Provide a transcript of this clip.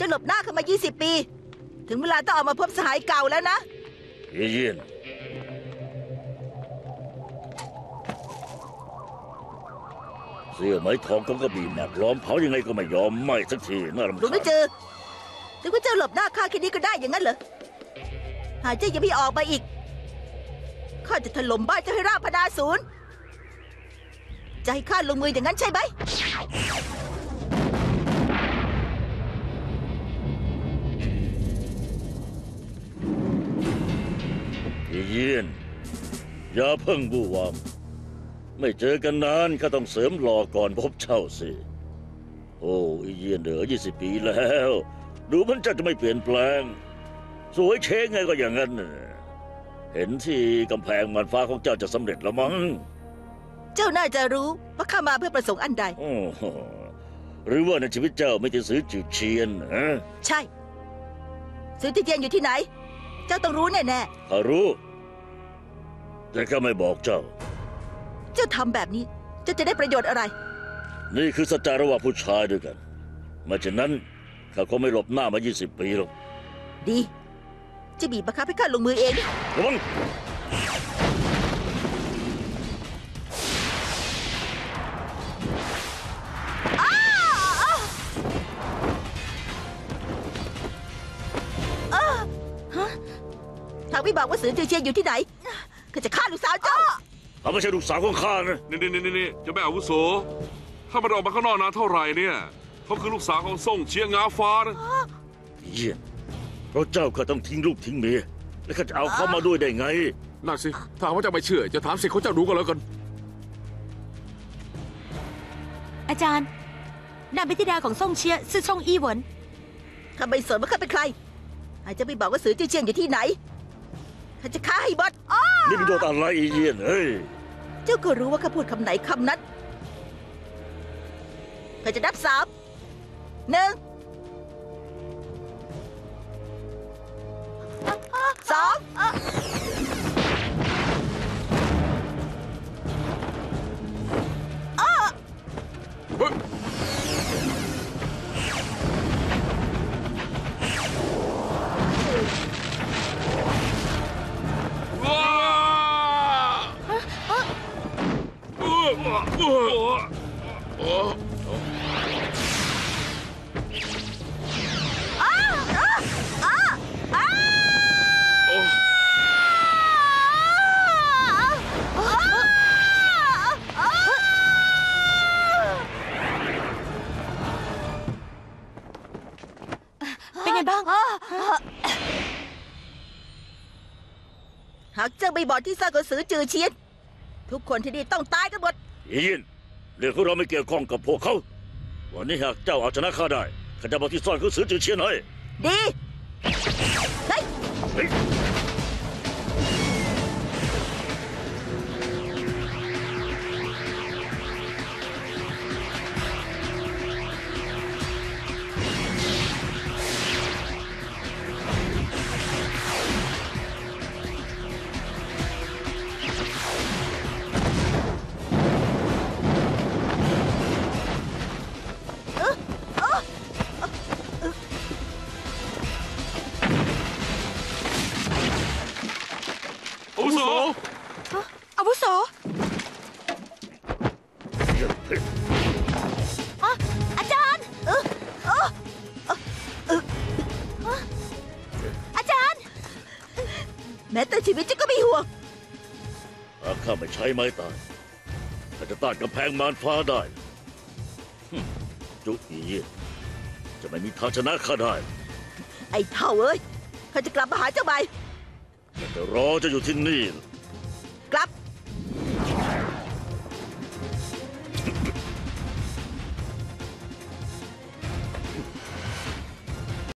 จะหลบหน้าเข้ามา 20 ปี ถึงเวลาต้องออกมาพบสหายเก่าแล้วนะ อีเยียนเสื้อไหมทองกับกระบี่หมักล้อมเผายังไงก็ไม่ยอมไหม้สักทีน่ารำรู้คาไม่ญเจอ ถึงว่าเจ้าหลบหน้าข้าแค่นี้ก็ได้อย่างนั้นเหรอ หากเจ้ายังไม่ออกมาอีก ข้าจะถล่มบ้านเจ้าให้ราบพนาศูนย์ จะให้ข้าลงมืออย่างนั้นใช่ไหม อีเยียน อย่าเพิ่งบูวาม ไม่เจอกันนานก็ต้องเสริมหล่อก่อนพบเช่าสิ โอ้อีเยียนเด๋อยี่สิบปีแล้ว ดูมันเจะจะไม่เปลี่ยนแปลง สวยเชงไงก็อย่างนั้นน่ะเห็นที่กำแพงมันฟ้าของเจ้าจะสำเร็จแล้วมั้ง เจ้าน่าจะรู้ว่าข้ามาเพื่อประสงค์อันใด โอ้โหหรือว่าในชีวิตเจ้าไม่จะซื้อจืดเชียนฮะ ใช่ ซื้อที่เจียนอยู่ที่ไหน เจ้าต้องรู้แน่ข้ารู้ แต่ข้าไม่บอกเจ้า ๆ เจ้าทำแบบนี้ เจ้าจะได้ประโยชน์อะไร นี่คือสัจจาระหว่างผู้ชายด้วยกันไม่เช่นนั้นข้าคงไม่หลบหน้ามา 20 ปีหรอกดี จะบีบบังคับให้ข้าลงมือเอง ระวัง หากไม่บอกว่าสือจือเชียนอยู่ที่ไหนข้าจะฆ่าลูกสาวเจ้าเขาไม่ใช่ลูกสาวของข้านะนี่นี่นี่นี่เจะไม่อาวุโส ถ้ามันออกมาข้างนอกนานเท่าไหร่เนี่ยเขาคือลูกสาวของส่งเชียงงาฟ้านะเยี่ยนเพราะเจ้าก็ต้องทิ้งลูกทิ้งเมียแล้วข้าจะเอาเขามาด้วยได้ไงนั่นสิถ้าหากว่าเจ้าไม่เชื่อ จะถามสิทธิ์ของเจ้าดูก็แล้วกัน อาจารย์นางเป็นธิดาของซ่งเชียซื่อซ่งอี้เหวินข้าไม่สนว่าข้าเป็นใครอาจจะไม่บอกว่าสือจือเชียนอยู่ที่ไหน ข้าจะฆ่าให้หมดอ้อนี่เป็นโดนอะไรอีเยี่ยนเฮ้ย เจ้าก็รู้ว่าข้าพูดคำไหนคำนั้นข้าจะนับสามหนึ่งสอง เออเป็นไงบ้างหากเจ้าไม่บอกที่ซ่อนของสือจือเชียนทุกคนที่นี่ต้องตายกันหมด อีเยี่ยน เรื่องของเราไม่เกี่ยวข้องกับพวกเขา วันนี้หากเจ้าเอาชนะข้าได้ข้าจะบอกที่ซ่อนของสือจือเชียนให้ดีเฮ้ย เฮ้ยอาวุโสอาวุโสเยี่ยนเฮ้ยอะอาจารย์อาจารย์ แม้แต่ชีวิตเจ้าก็ไม่ห่วง หากข้าไม่ใช้ไม้ตายข้าจะต้านกำแพงมารฟ้าได้หึจุอีเยี่ยนจะไม่มีทางชนะข้าได้ ไอ้เท่าเอ้ยข้าจะกลับมาหาเจ้าให ม่แต่รอจะอยู่ที่นี่ล่ะ